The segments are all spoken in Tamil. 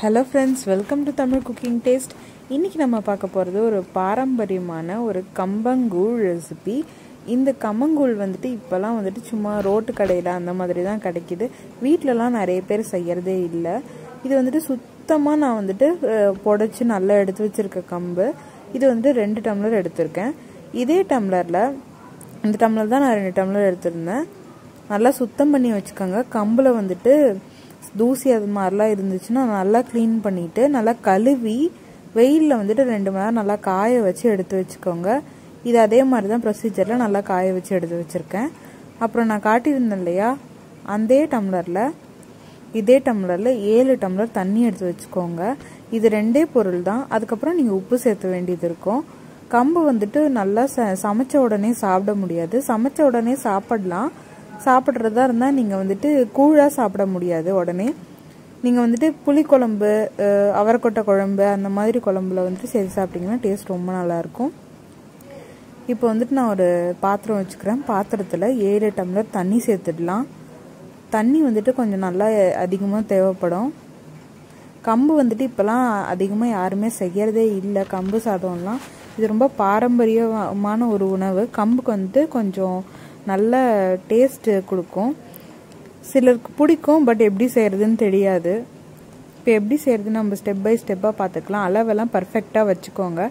Hello friends welcome to Tamil cooking taste இன்றைக்கி நம்ம பார்க்க போகிறது ஒரு பாரம்பரியமான ஒரு கம்பங்கூழ் ரெசிபி இந்த கம்பங்கூழ் வந்துட்டு இப்போல்லாம் வந்துட்டு சும்மா ரோட்டு கடையில் அந்த மாதிரி தான் கிடைக்கிது. வீட்டிலலாம் நிறைய பேர் செய்கிறதே இல்லை. இது வந்துட்டு சுத்தமாக நான் வந்துட்டு புடச்சி நல்லா எடுத்து வச்சுருக்க கம்பு. இது வந்துட்டு ரெண்டு டம்ளர் எடுத்திருக்கேன். இதே டம்ளரில் இந்த டம்ளர் தான் நான் ரெண்டு டம்ளர் எடுத்திருந்தேன். நல்லா சுத்தம் பண்ணி வச்சுக்கோங்க. கம்பில் வந்துட்டு தூசி அது மாதிரிலாம் இருந்துச்சுன்னா நல்லா க்ளீன் பண்ணிவிட்டு நல்லா கழுவி வெயிலில் வந்துட்டு ரெண்டு மணி நேரம் நல்லா காய வச்சு எடுத்து வச்சுக்கோங்க. இது அதே மாதிரி தான் ப்ரொசீஜரில் நல்லா காய வச்சு எடுத்து வச்சுருக்கேன். அப்புறம் நான் காட்டியிருந்தேன் இல்லையா அதே டம்ளரில் இதே டம்ளரில் ஏழு டம்ளர் தண்ணி எடுத்து வச்சுக்கோங்க. இது ரெண்டே பொருள் தான் அதுக்கப்புறம் நீங்கள் உப்பு சேர்த்த வேண்டியது இருக்கும். கம்பு வந்துட்டு நல்லா ச சமைச்ச உடனே சாப்பிட முடியாது. சமைச்ச உடனே சாப்பிடலாம். சாப்பிட்றதா இருந்தால் நீங்கள் வந்துட்டு கூழாக சாப்பிட முடியாது உடனே. நீங்கள் வந்துட்டு புளிக்குழம்பு அவரைக்கொட்டை குழம்பு அந்த மாதிரி குழம்புல வந்துட்டு சேர்த்து சாப்பிட்டிங்கன்னா டேஸ்ட் ரொம்ப நல்லாயிருக்கும் இப்போ வந்துட்டு நான் ஒரு பாத்திரம் வச்சுக்கிறேன். பாத்திரத்தில் ஏழு டம்ளர் தண்ணி சேர்த்துடலாம். தண்ணி வந்துட்டு கொஞ்சம் நல்லா அதிகமாக தேவைப்படும். கம்பு வந்துட்டு இப்போலாம் அதிகமாக யாருமே செய்கிறதே இல்லை. கம்பு சாதம்லாம். இது ரொம்ப பாரம்பரியமான ஒரு உணவு. கம்புக்கு வந்துட்டு கொஞ்சம் நல்ல டேஸ்ட்டு கொடுக்கும். சிலருக்கு பிடிக்கும் பட் எப்படி செய்கிறதுன்னு தெரியாது. இப்போ எப்படி செய்கிறது நம்ம ஸ்டெப் பை ஸ்டெப்பாக பார்த்துக்கலாம் அளவெல்லாம் பர்ஃபெக்டாக வச்சுக்கோங்க.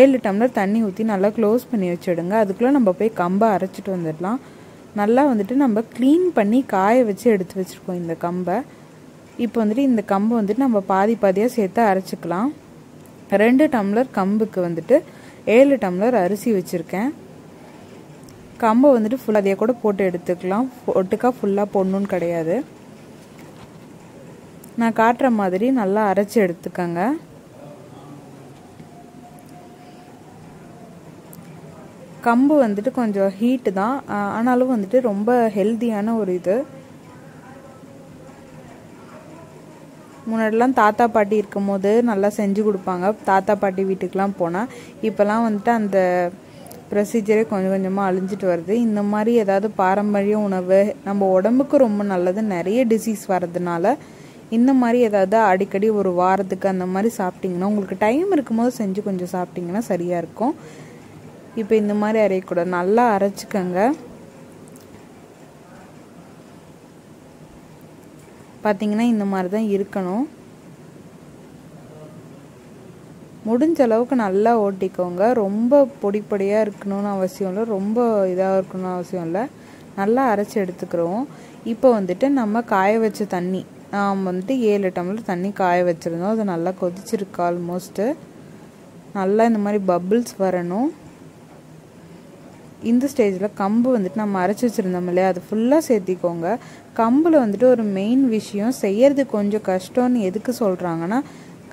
ஏழு டம்ளர் தண்ணி ஊற்றி நல்லா க்ளோஸ் பண்ணி வச்சுடுங்க. அதுக்குள்ளே நம்ம போய் கம்பை அரைச்சிட்டு வந்துடலாம். நல்லா வந்துட்டு நம்ம க்ளீன் பண்ணி காய வச்சு எடுத்து வச்சுருக்கோம் இந்த கம்பை. இப்போ வந்துட்டு இந்த கம்பை வந்துட்டு நம்ம பாதி பாதியாக சேர்த்து அரைச்சிக்கலாம். ரெண்டு டம்ளர் கம்புக்கு வந்துட்டு ஏழு டம்ளர் அரிசி வச்சுருக்கேன். கம்பை வந்துட்டு ஃபுல் அதையே கூட போட்டு எடுத்துக்கலாம். ஒட்டுக்கா ஃபுல்லாக போடணுன்னு கிடையாது. நான் காட்டுற மாதிரி நல்லா அரைச்சி எடுத்துக்கோங்க. கம்பு வந்துட்டு கொஞ்சம் ஹீட்டு தான். ஆனாலும் வந்துட்டு ரொம்ப ஹெல்த்தியான ஒரு இது. முன்னாடிலாம் தாத்தா பாட்டி இருக்கும் போது நல்லா செஞ்சு கொடுப்பாங்க. தாத்தா பாட்டி வீட்டுக்கெலாம் போனால் இப்போலாம் வந்துட்டு அந்த ப்ரொசீஜரே கொஞ்சம் கொஞ்சமாக அழிஞ்சிட்டு வருது. இந்த மாதிரி ஏதாவது பாரம்பரிய உணவு நம்ம உடம்புக்கு ரொம்ப நல்லது நிறைய டிசீஸ் வர்றதுனால இந்த மாதிரி ஏதாவது அடிக்கடி ஒரு வாரத்துக்கு அந்த மாதிரி சாப்பிட்டிங்கன்னா உங்களுக்கு டைம் இருக்கும்போது செஞ்சு கொஞ்சம் சாப்பிட்டிங்கன்னா சரியாக இருக்கும். இப்போ இந்த மாதிரி அரைக்கூடாது நல்லா அரைச்சிக்கோங்க. பார்த்தீங்கன்னா இந்த மாதிரி தான் இருக்கணும். முடிஞ்ச அளவுக்கு நல்லா ஓட்டிக்கோங்க. ரொம்ப பொடி பொடியாக இருக்கணும்னு அவசியம் இல்லை. ரொம்ப இதாக இருக்கணும்னு அவசியம் இல்லை. நல்லா அரைச்சி எடுத்துக்கிறோம். இப்போ வந்துட்டு நம்ம காய வச்ச தண்ணி நாம் வந்துட்டு ஏழு டம்ளர் தண்ணி காய வச்சுருந்தோம். அது நல்லா கொதிச்சிருக்கு ஆல்மோஸ்ட்டு நல்லா இந்த மாதிரி பபிள்ஸ் வரணும். இந்த ஸ்டேஜில் கம்பு வந்துட்டு நம்ம அரைச்சி வச்சுருந்தோம் இல்லையா? அது ஃபுல்லாக சேர்த்திக்கோங்க. கம்பில் வந்துட்டு ஒரு மெயின் விஷயம் செய்யறது கொஞ்சம் கஷ்டம்னு எதுக்கு சொல்கிறாங்கன்னா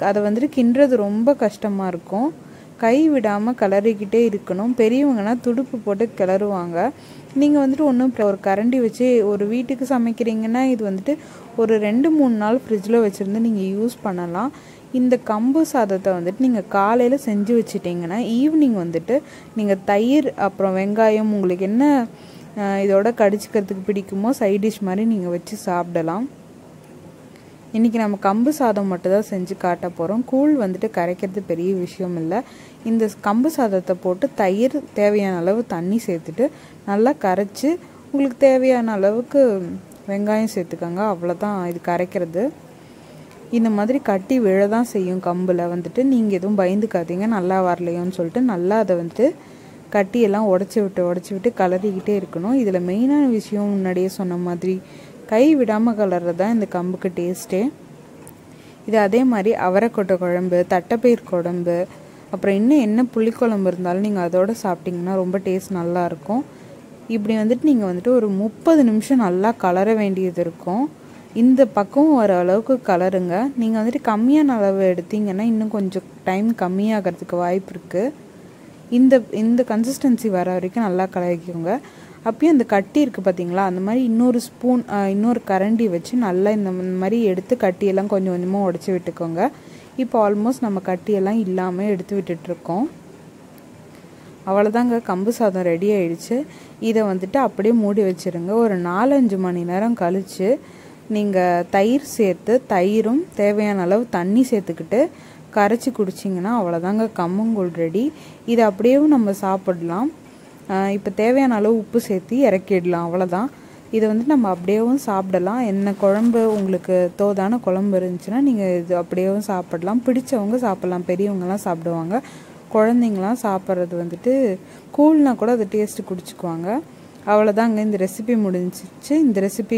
அதை வந்துட்டு கிண்டுறது ரொம்ப கஷ்டமாக இருக்கும். கை விடாமல் கிளறிக்கிட்டே இருக்கணும். பெரியவங்கன்னா துடுப்பு போட்டு கிளறுவாங்க. நீங்கள் வந்துட்டு ஒன்றும் ஒரு கரண்டி வச்சு ஒரு வீட்டுக்கு சமைக்கிறீங்கன்னா இது வந்துட்டு ஒரு ரெண்டு மூணு நாள் ஃப்ரிட்ஜில் வச்சுருந்து நீங்கள் யூஸ் பண்ணலாம். இந்த கம்பு சாதத்தை வந்துட்டு நீங்கள் காலையில் செஞ்சு வச்சிட்டிங்கன்னா ஈவினிங் வந்துட்டு நீங்கள் தயிர் அப்புறம் வெங்காயம் உங்களுக்கு என்ன இதோட கடிச்சிக்கிறதுக்கு பிடிக்குமோ சைட் டிஷ் மாதிரி நீங்கள் வச்சு சாப்பிடலாம். இன்றைக்கி நம்ம கம்பு சாதம் மட்டும் தான் செஞ்சு காட்ட போகிறோம் கூழ் வந்துட்டு கரைக்கிறது பெரிய விஷயம் இல்லை. இந்த கம்பு சாதத்தை போட்டு தயிர் தேவையான அளவு தண்ணி சேர்த்துட்டு நல்லா கரைச்சி உங்களுக்கு தேவையான அளவுக்கு வெங்காயம் சேர்த்துக்கோங்க. அவ்வளோதான் இது கரைக்கிறது. இந்த மாதிரி கட்டி விழ தான் செய்யும் கம்பில் வந்துட்டு. நீங்கள் எதுவும் பயந்துக்காதீங்க. நல்லா வரலையோன்னு சொல்லிட்டு நல்லா அதை வந்துட்டு கட்டியெல்லாம் உடச்சி விட்டு உடச்சி விட்டு கலரிக்கிட்டே இருக்கணும். இதில் மெயினான விஷயம் முன்னாடியே சொன்ன மாதிரி கை விடாமல் கலர்றது தான் இந்த கம்புக்கு டேஸ்ட்டே இது அதே மாதிரி அவரைக்கொட்டை குழம்பு தட்டைப்பயிர் குழம்பு அப்புறம் இன்னும் என்ன புளிக்குழம்பு இருந்தாலும் நீங்கள் அதோடு சாப்பிட்டிங்கன்னா ரொம்ப டேஸ்ட் நல்லாயிருக்கும் இப்படி வந்துட்டு நீங்கள் வந்துட்டு ஒரு முப்பது நிமிஷம் நல்லா கலர வேண்டியது இருக்கும். இந்த பக்கம் வர அளவுக்கு கலருங்க. நீங்கள் வந்துட்டு கம்மியான அளவு எடுத்தீங்கன்னா இன்னும் கொஞ்சம் டைம் கம்மியாகிறதுக்கு வாய்ப்பு இருக்குது இந்த இந்த கன்சிஸ்டன்சி வர வரைக்கும் நல்லா கலக்கிக்கோங்க. அப்பயும் அந்த கட்டி இருக்குது பார்த்தீங்களா அந்த மாதிரி இன்னொரு ஸ்பூன் இன்னொரு கரண்டி வச்சு நல்லா இந்த மாதிரி எடுத்து கட்டியெல்லாம் கொஞ்சம் கொஞ்சமாக உடச்சி விட்டுக்கோங்க. இப்போ ஆல்மோஸ்ட் நம்ம கட்டியெல்லாம் இல்லாமல் எடுத்து விட்டுட்ருக்கோம். அவ்வளோதாங்க கம்பு சாதம் ரெடி ஆயிடுச்சு. இதை வந்துட்டு அப்படியே மூடி வச்சுருங்க. ஒரு நாலஞ்சு மணி நேரம் கழித்து நீங்கள் தயிர் சேர்த்து தயிரும் தேவையான அளவு தண்ணி சேர்த்துக்கிட்டு கரைச்சி குடிச்சிங்கன்னா அவ்வளோதாங்க கம்மங்கூழ் ரெடி இதை அப்படியேவும் நம்ம சாப்பிடலாம். இப்போ தேவையான அளவு உப்பு சேர்த்து இறக்கிடலாம் அவ்வளோதான் இதை வந்து நம்ம அப்படியேவும் சாப்பிடலாம். என்ன குழம்பு உங்களுக்கு தோதான குழம்பு இருந்துச்சுன்னா நீங்கள் இது அப்படியேவும் சாப்பிடலாம். பிடிச்சவங்க சாப்பிட்லாம் பெரியவங்கலாம் சாப்பிடுவாங்க. குழந்தைங்களாம் சாப்பிட்றது வந்துட்டு கூழ்னா கூட அது டேஸ்ட்டு குடிச்சுக்குவாங்க. அவ்வளோதாங்க இந்த ரெசிபி முடிஞ்சிச்சு. இந்த ரெசிபி